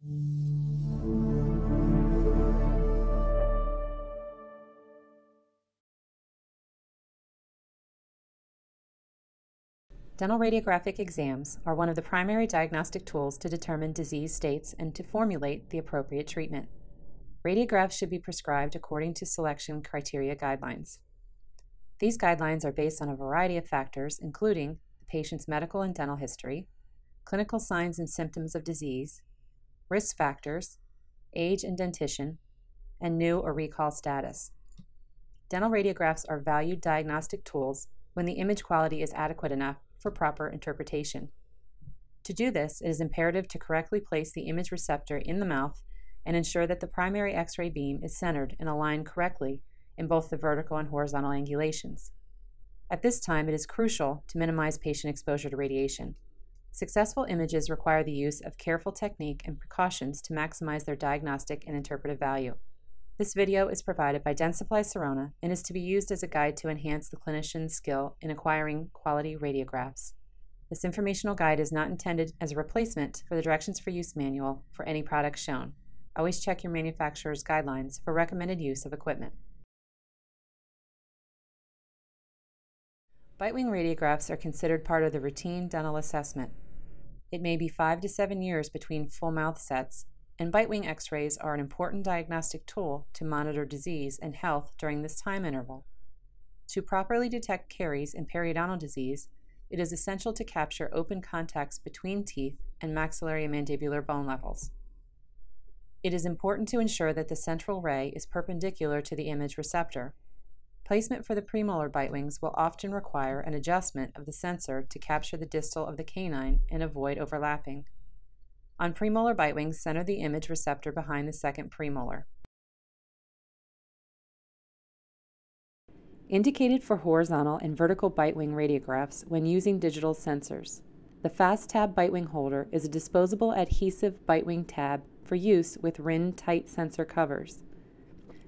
Dental radiographic exams are one of the primary diagnostic tools to determine disease states and to formulate the appropriate treatment. Radiographs should be prescribed according to selection criteria guidelines. These guidelines are based on a variety of factors, including the patient's medical and dental history, clinical signs and symptoms of disease, risk factors, age and dentition, and new or recall status. Dental radiographs are valued diagnostic tools when the image quality is adequate enough for proper interpretation. To do this, it is imperative to correctly place the image receptor in the mouth and ensure that the primary X-ray beam is centered and aligned correctly in both the vertical and horizontal angulations. At this time, it is crucial to minimize patient exposure to radiation. Successful images require the use of careful technique and precautions to maximize their diagnostic and interpretive value. This video is provided by Dentsply Sirona and is to be used as a guide to enhance the clinician's skill in acquiring quality radiographs. This informational guide is not intended as a replacement for the Directions for Use manual for any product shown. Always check your manufacturer's guidelines for recommended use of equipment. Bite-wing radiographs are considered part of the routine dental assessment. It may be five to seven years between full mouth sets, and bite wing x rays are an important diagnostic tool to monitor disease and health during this time interval. To properly detect caries and periodontal disease, it is essential to capture open contacts between teeth and maxillary and mandibular bone levels. It is important to ensure that the central ray is perpendicular to the image receptor. Placement for the premolar bite wings will often require an adjustment of the sensor to capture the distal of the canine and avoid overlapping. On premolar bite wings, center the image receptor behind the second premolar. Indicated for horizontal and vertical bite wing radiographs when using digital sensors. The Fastab bite wing holder is a disposable adhesive bite wing tab for use with Rinn tight sensor covers.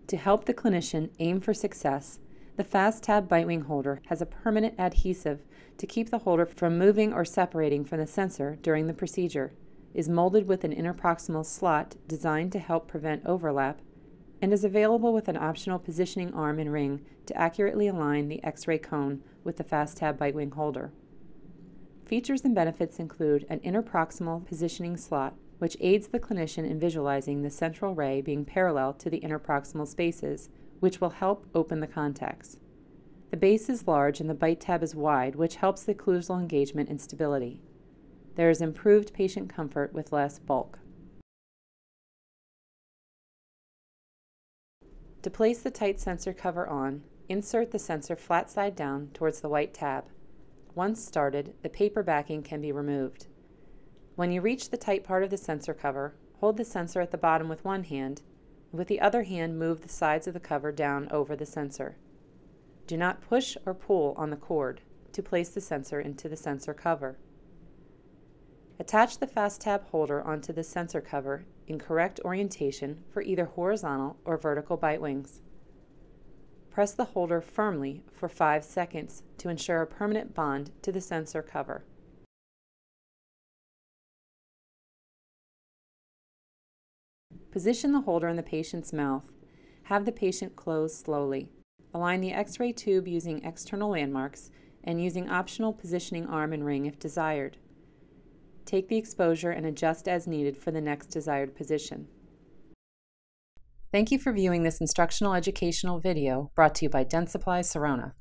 To help the clinician aim for success, the Fastab bite wing holder has a permanent adhesive to keep the holder from moving or separating from the sensor during the procedure is molded with an interproximal slot designed to help prevent overlap, and is available with an optional positioning arm and ring to accurately align the X-ray cone with the Fastab bite wing holder. Features and benefits include an interproximal positioning slot, which aids the clinician in visualizing the central ray being parallel to the interproximal spaces, which will help open the contacts. The base is large and the bite tab is wide, which helps the occlusal engagement and stability. There is improved patient comfort with less bulk. To place the tight sensor cover on, insert the sensor flat side down towards the white tab. Once started, the paper backing can be removed. When you reach the tight part of the sensor cover, hold the sensor at the bottom with one hand, and with the other hand move the sides of the cover down over the sensor. Do not push or pull on the cord to place the sensor into the sensor cover. Attach the Fastab holder onto the sensor cover in correct orientation for either horizontal or vertical bite wings. Press the holder firmly for 5 seconds to ensure a permanent bond to the sensor cover. Position the holder in the patient's mouth. Have the patient close slowly. Align the X-ray tube using external landmarks and using optional positioning arm and ring if desired. Take the exposure and adjust as needed for the next desired position. Thank you for viewing this instructional educational video brought to you by Dentsply Sirona.